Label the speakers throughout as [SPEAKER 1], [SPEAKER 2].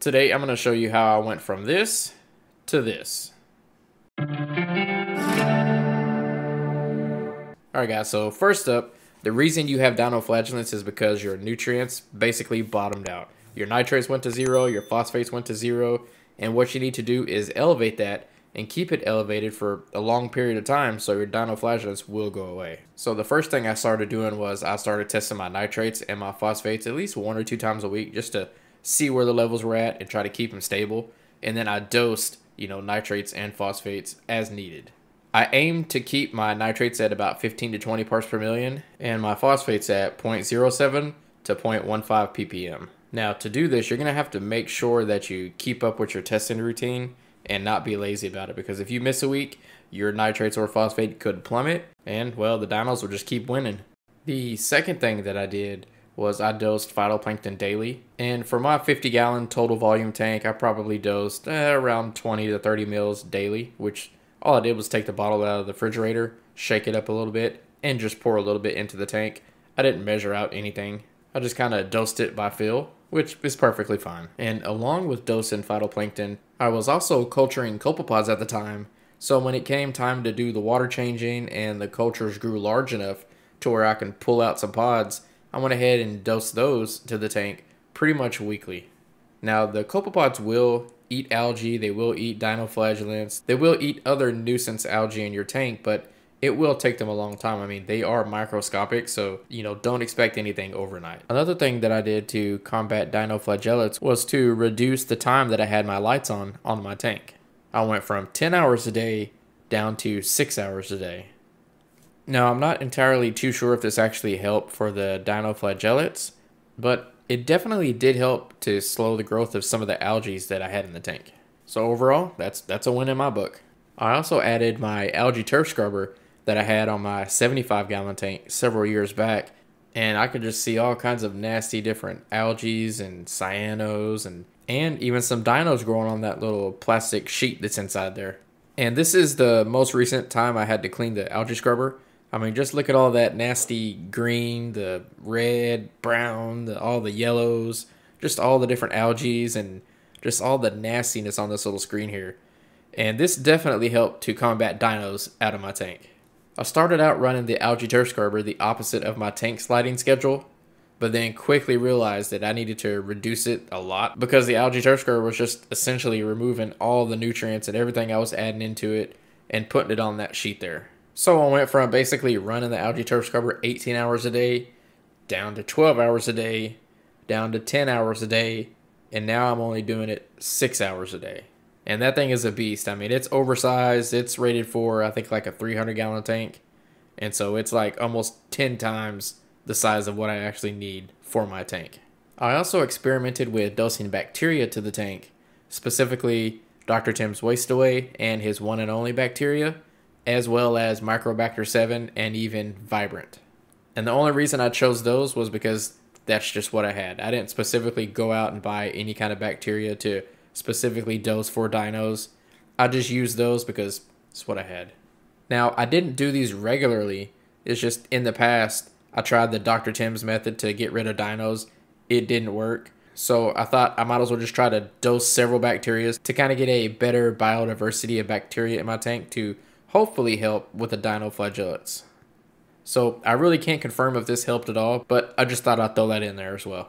[SPEAKER 1] Today I'm going to show you how I went from this to this. Alright guys, so first up, the reason you have dinoflagellates is because your nutrients basically bottomed out. Your nitrates went to zero, your phosphates went to zero, and what you need to do is elevate that and keep it elevated for a long period of time so your dinoflagellates will go away. So the first thing I started doing was I started testing my nitrates and my phosphates at least one or two times a week just to see where the levels were at and try to keep them stable. And then I dosed, you know, nitrates and phosphates as needed. I aim to keep my nitrates at about 15 to 20 parts per million and my phosphates at 0.07 to 0.15 ppm. Now to do this, you're going to have to make sure that you keep up with your testing routine and not be lazy about it because if you miss a week, your nitrates or phosphate could plummet and well, the dinos will just keep winning. The second thing that I did was I dosed phytoplankton daily. And for my 50 gallon total volume tank, I probably dosed eh, around 20 to 30 mils daily, which all I did was take the bottle out of the refrigerator, shake it up a little bit, and just pour a little bit into the tank. I didn't measure out anything. I just kind of dosed it by feel, which is perfectly fine. And along with dosing phytoplankton, I was also culturing copepods at the time. So when it came time to do the water changing and the cultures grew large enough to where I can pull out some pods, I went ahead and dosed those to the tank pretty much weekly. Now, the copepods will eat algae, they will eat dinoflagellates, they will eat other nuisance algae in your tank, but it will take them a long time. I mean, they are microscopic, so, you know, don't expect anything overnight. Another thing that I did to combat dinoflagellates was to reduce the time that I had my lights on on my tank. I went from 10 hours a day down to 6 hours a day. Now, I'm not entirely too sure if this actually helped for the dinoflagellates, but it definitely did help to slow the growth of some of the algae that I had in the tank. So overall, that's that's a win in my book. I also added my algae turf scrubber that I had on my 75 gallon tank several years back, and I could just see all kinds of nasty different algae and cyanos and and even some dinos growing on that little plastic sheet that's inside there. And this is the most recent time I had to clean the algae scrubber I mean, just look at all that nasty green, the red, brown, the, all the yellows, just all the different algae and just all the nastiness on this little screen here. And this definitely helped to combat dinos out of my tank. I started out running the algae turf scrubber the opposite of my tank sliding schedule, but then quickly realized that I needed to reduce it a lot because the algae turf scrubber was just essentially removing all the nutrients and everything I was adding into it and putting it on that sheet there. So I went from basically running the algae turf scrubber 18 hours a day down to 12 hours a day, down to 10 hours a day, and now I'm only doing it 6 hours a day. And that thing is a beast. I mean, it's oversized. It's rated for I think like a 300 gallon tank. And so it's like almost 10 times the size of what I actually need for my tank. I also experimented with dosing bacteria to the tank, specifically Dr. Tim's Waste Away and his one and only bacteria as well as Microbacter 7 and even Vibrant. And the only reason I chose those was because that's just what I had. I didn't specifically go out and buy any kind of bacteria to specifically dose for dinos. I just used those because it's what I had. Now, I didn't do these regularly. It's just in the past, I tried the Dr. Tim's method to get rid of dinos. It didn't work. So I thought I might as well just try to dose several bacteria to kind of get a better biodiversity of bacteria in my tank to hopefully help with the dinoflagellates. So I really can't confirm if this helped at all, but I just thought I'd throw that in there as well.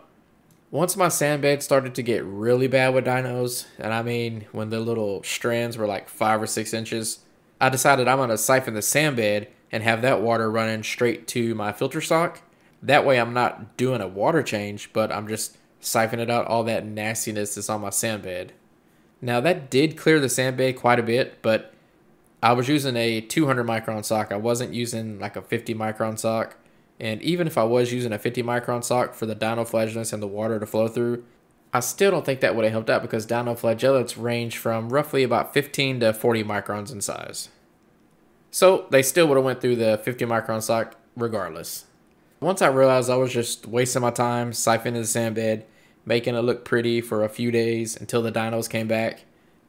[SPEAKER 1] Once my sand bed started to get really bad with dinos, and I mean when the little strands were like five or six inches, I decided I'm gonna siphon the sand bed and have that water running straight to my filter sock. That way I'm not doing a water change, but I'm just siphoning it out all that nastiness that's on my sand bed. Now that did clear the sand bed quite a bit, but I was using a 200 micron sock. I wasn't using like a 50 micron sock. And even if I was using a 50 micron sock for the dinoflagellates and the water to flow through, I still don't think that would have helped out because dinoflagellates range from roughly about 15 to 40 microns in size. So they still would have went through the 50 micron sock regardless. Once I realized I was just wasting my time siphoning the sand bed, making it look pretty for a few days until the dinos came back,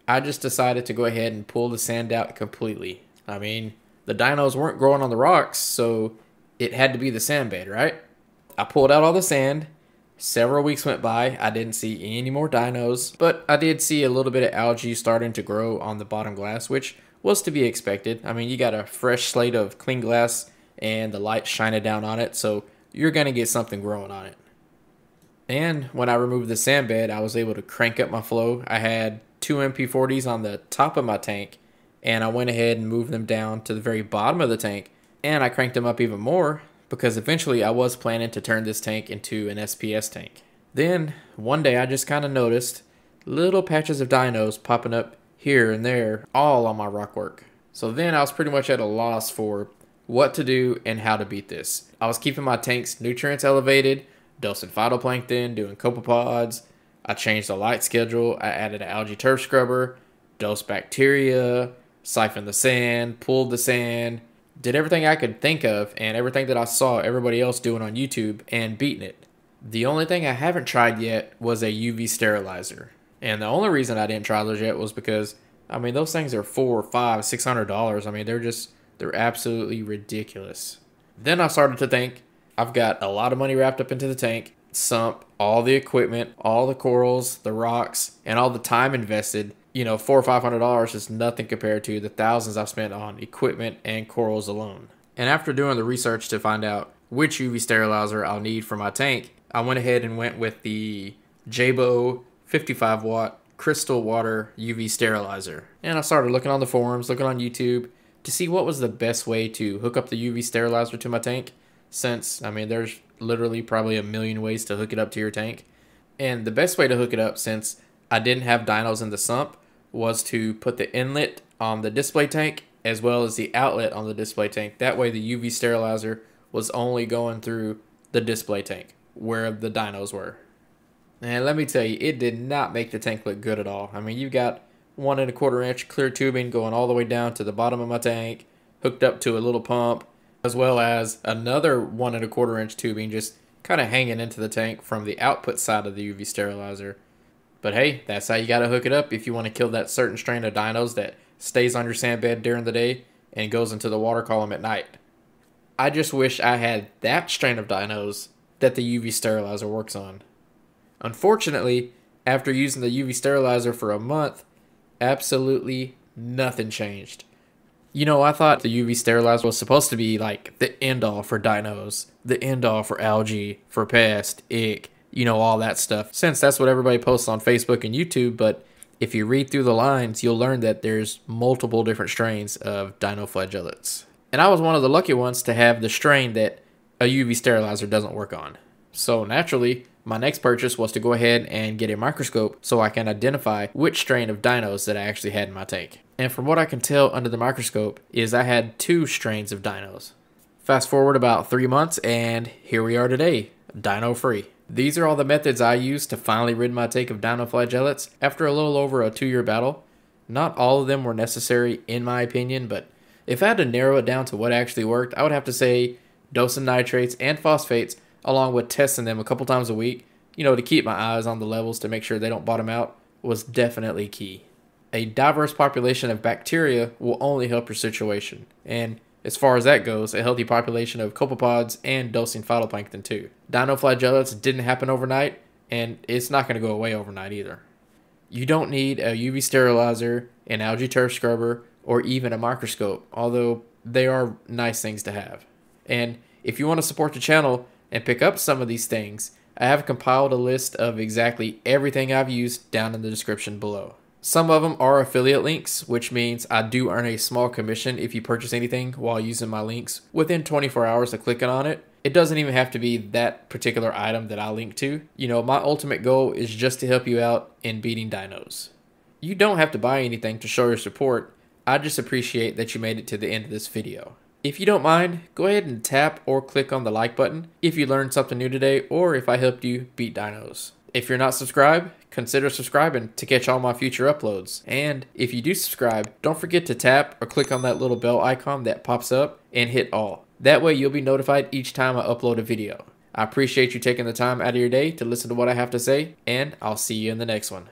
[SPEAKER 1] I just decided to go ahead and pull the sand out completely. I mean, the dinos weren't growing on the rocks, so it had to be the sand bed, right? I pulled out all the sand, Several weeks went by, I didn't see any more dinos, but I did see a little bit of algae starting to grow on the bottom glass, which was to be expected. I mean, you got a fresh slate of clean glass and the light shining down on it, so you're going to get something growing on it. And when I removed the sand bed, I was able to crank up my flow. I had two MP40s on the top of my tank, and I went ahead and moved them down to the very bottom of the tank, and I cranked them up even more because eventually I was planning to turn this tank into an SPS tank. Then, one day I just kind of noticed little patches of dinos popping up here and there, all on my rock work. So then I was pretty much at a loss for what to do and how to beat this. I was keeping my tank's nutrients elevated, dosing phytoplankton, doing copepods. I changed the light schedule. I added an algae turf scrubber, dosed bacteria, siphoned the sand, pulled the sand, did everything I could think of and everything that I saw everybody else doing on YouTube and beating it. The only thing I haven't tried yet was a UV sterilizer. And the only reason I didn't try those yet was because I mean those things are four, five, six hundred dollars. I mean they're just they're absolutely ridiculous. Then I started to think I've got a lot of money wrapped up into the tank, sump, all the equipment, all the corals, the rocks, and all the time invested. You know, four or five hundred dollars is nothing compared to the thousands I've spent on equipment and corals alone. And after doing the research to find out which UV sterilizer I'll need for my tank, I went ahead and went with the Jebao 55 watt crystal water UV sterilizer. And I started looking on the forums, looking on YouTube to see what was the best way to hook up the UV sterilizer to my tank since I mean there's literally probably a million ways to hook it up to your tank. And the best way to hook it up since I didn't have dinos in the sump was to put the inlet on the display tank as well as the outlet on the display tank. That way the UV sterilizer was only going through the display tank where the dinos were. And let me tell you, it did not make the tank look good at all. I mean, you've got one and a quarter inch clear tubing going all the way down to the bottom of my tank, hooked up to a little pump, as well as another one and a quarter inch tubing just kind of hanging into the tank from the output side of the UV sterilizer. But hey, that's how you got to hook it up if you want to kill that certain strain of dinos that stays on your sand bed during the day and goes into the water column at night. I just wish I had that strain of dinos that the UV sterilizer works on. Unfortunately, after using the UV sterilizer for a month, absolutely nothing changed. You know, I thought the UV sterilizer was supposed to be like the end all for dinos, the end all for algae, for pest, ick, you know, all that stuff. Since that's what everybody posts on Facebook and YouTube, but if you read through the lines, you'll learn that there's multiple different strains of dinoflagellates. And I was one of the lucky ones to have the strain that a UV sterilizer doesn't work on. So naturally, my next purchase was to go ahead and get a microscope so I can identify which strain of dinos that I actually had in my tank. And from what I can tell under the microscope is I had two strains of dinos. Fast forward about three months and here we are today, dino free. These are all the methods I used to finally rid my tank of dinoflagellates after a little over a two year battle. Not all of them were necessary in my opinion, but if I had to narrow it down to what actually worked, I would have to say dosing nitrates and phosphates along with testing them a couple times a week, you know, to keep my eyes on the levels to make sure they don't bottom out, was definitely key. A diverse population of bacteria will only help your situation. And as far as that goes, a healthy population of copepods and dosing phytoplankton too. Dinoflagellates didn't happen overnight, and it's not going to go away overnight either. You don't need a UV sterilizer, an algae turf scrubber, or even a microscope, although they are nice things to have. And if you want to support the channel, and pick up some of these things, I have compiled a list of exactly everything I've used down in the description below. Some of them are affiliate links, which means I do earn a small commission if you purchase anything while using my links within 24 hours of clicking on it. It doesn't even have to be that particular item that I link to. You know, my ultimate goal is just to help you out in beating dinos. You don't have to buy anything to show your support. I just appreciate that you made it to the end of this video. If you don't mind, go ahead and tap or click on the like button if you learned something new today or if I helped you beat dinos. If you're not subscribed, consider subscribing to catch all my future uploads. And if you do subscribe, don't forget to tap or click on that little bell icon that pops up and hit all. That way you'll be notified each time I upload a video. I appreciate you taking the time out of your day to listen to what I have to say, and I'll see you in the next one.